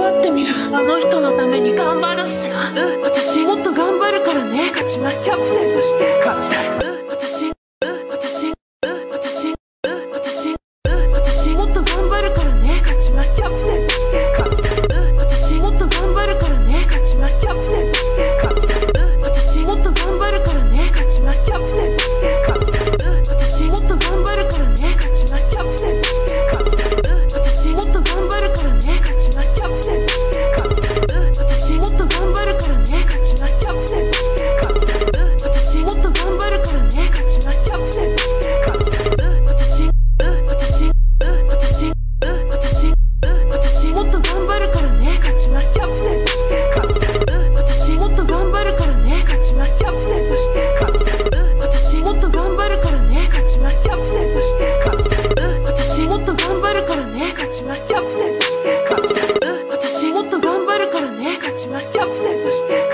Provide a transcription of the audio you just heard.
張ってみる。あの人のために頑張るっすうん。私もっと頑張るからね。勝ちます。キャプテンとして。勝ちたいます。キャプテンとして。